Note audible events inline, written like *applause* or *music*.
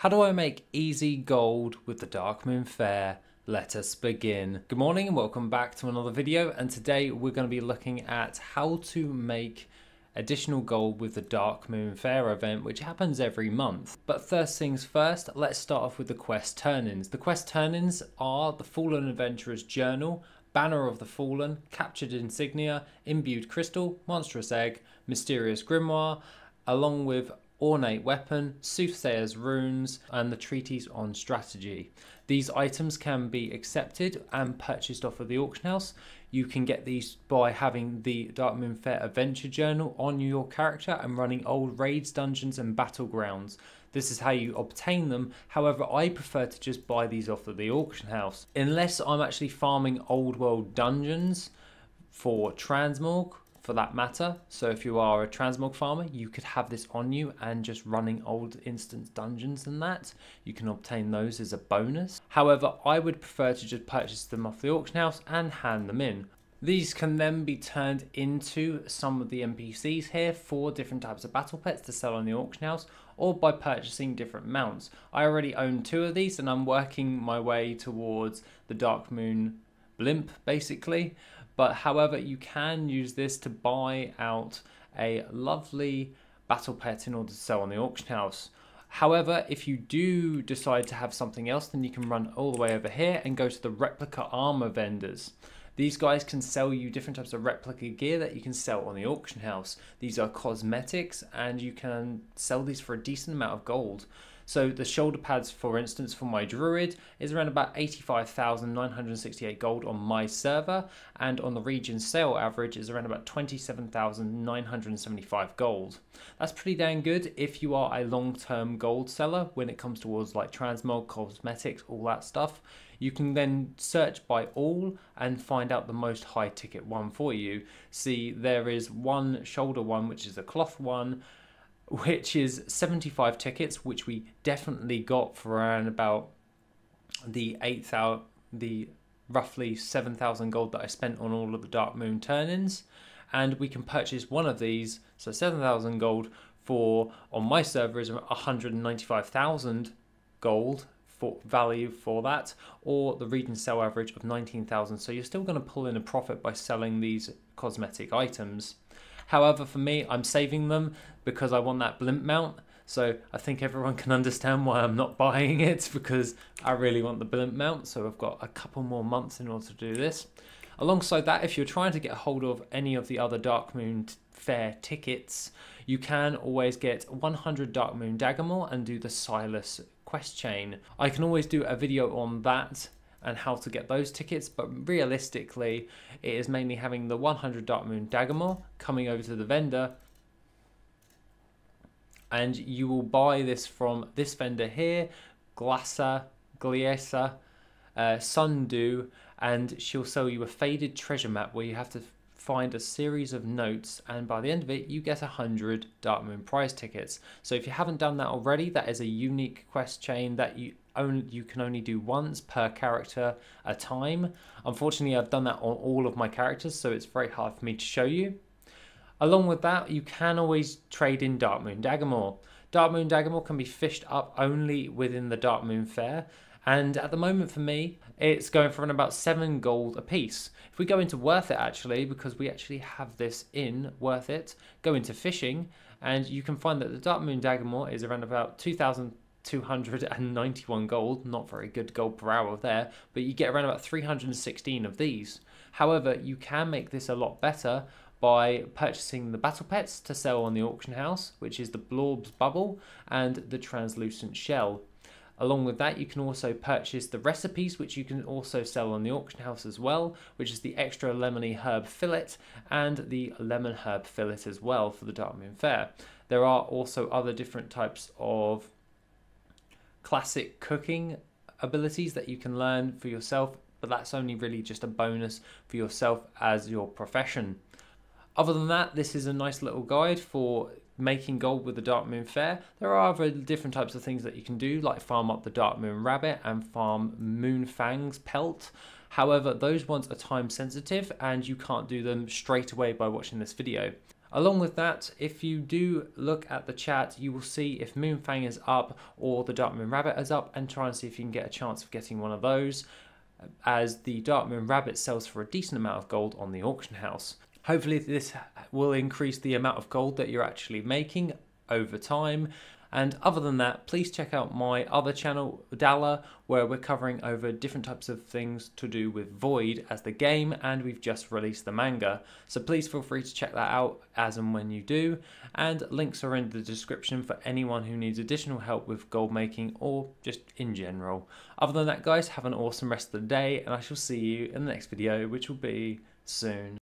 How do I make easy gold with the Darkmoon Faire? Let us begin. Good morning and welcome back to another video and today we're going to be looking at how to make additional gold with the Darkmoon Faire event which happens every month. But first things first, let's start off with the quest turn-ins. The quest turn-ins are the Fallen Adventurer's Journal, Banner of the Fallen, Captured Insignia, Imbued Crystal, Monstrous Egg, Mysterious Grimoire, along with ornate weapon, soothsayer's runes, and the treatise on strategy. These items can be accepted and purchased off of the auction house. You can get these by having the Darkmoon Faire Adventure Journal on your character and running old raids, dungeons, and battlegrounds. This is how you obtain them. However, I prefer to just buy these off of the auction house. Unless I'm actually farming old world dungeons for transmog for that matter. So if you are a transmog farmer, you could have this on you and just running old instance dungeons and that. You can obtain those as a bonus. However, I would prefer to just purchase them off the auction house and hand them in. These can then be turned into some of the NPCs here for different types of battle pets to sell on the auction house or by purchasing different mounts. I already own two of these and I'm working my way towards the Darkmoon blimp basically but however, you can use this to buy out a lovely battle pet in order to sell on the auction house. However, if you do decide to have something else, then you can run all the way over here and go to the replica armor vendors. These guys can sell you different types of replica gear that you can sell on the auction house. These are cosmetics and you can sell these for a decent amount of gold. So the shoulder pads, for instance, for my Druid is around about 85,968 gold on my server, and on the region sale average is around about 27,975 gold. That's pretty dang good if you are a long-term gold seller when it comes towards like transmog, cosmetics, all that stuff. You can then search by all and find out the most high ticket one for you. See, there is one shoulder one, which is a cloth one, which is 75 tickets, which we definitely got for around about the 8,000, the roughly 7,000 gold that I spent on all of the Darkmoon turn-ins. And we can purchase one of these, so 7,000 gold for, on my server is 195,000 gold for value for that, or the region sell average of 19,000. So you're still going to pull in a profit by selling these cosmetic items. However, for me, I'm saving them because I want that blimp mount. So I think everyone *laughs* can understand why I'm not buying it because I really want the blimp mount. So I've got a couple more months in order to do this. Alongside that, if you're trying to get hold of any of the other Darkmoon Faire tickets, you can always get 100 Darkmoon Daggermaw and do the Silas quest chain. I can always do a video on that and how to get those tickets, but realistically, it is mainly having the 100 Darkmoon Daggermaw coming over to the vendor, and you will buy this from this vendor here, Glassa, Gliesa, uh, and she'll sell you a faded treasure map where you have to find a series of notes and by the end of it you get 100 Darkmoon prize tickets. So if you haven't done that already, that is a unique quest chain that you only you can only do once per character a time. Unfortunately, I've done that on all of my characters, so it's very hard for me to show you. Along with that, you can always trade in Darkmoon Daggermaw. Darkmoon Daggermaw can be fished up only within the Darkmoon Faire, and at the moment for me, it's going for about 7 gold a piece. If we go into Worth It actually, because we actually have this in Worth It, go into fishing, and you can find that the Darkmoon Daggermaw is around about 2,000 291 gold, not very good gold per hour there, but you get around about 316 of these. However, you can make this a lot better by purchasing the battle pets to sell on the auction house, which is the Blorb's Bubble and the Translucent Shell. Along with that, you can also purchase the recipes, which you can also sell on the auction house as well, which is the extra lemony herb fillet and the lemon herb fillet as well for the Darkmoon Faire. There are also other different types of classic cooking abilities that you can learn for yourself, but that's only really just a bonus for yourself as your profession. Other than that, this is a nice little guide for making gold with the Darkmoon Faire. There are other different types of things that you can do, like farm up the Darkmoon Rabbit and farm Moonfang's pelt. However, those ones are time sensitive and you can't do them straight away by watching this video. Along with that, if you do look at the chat, you will see if Moonfang is up or the Darkmoon Rabbit is up and try and see if you can get a chance of getting one of those as the Darkmoon Rabbit sells for a decent amount of gold on the auction house. Hopefully this will increase the amount of gold that you're actually making over time and other than that, please check out my other channel, Dala, where we're covering over different types of things to do with Void as the game, and we've just released the manga. So please feel free to check that out as and when you do. And links are in the description for anyone who needs additional help with gold making or just in general. Other than that, guys, have an awesome rest of the day, and I shall see you in the next video, which will be soon.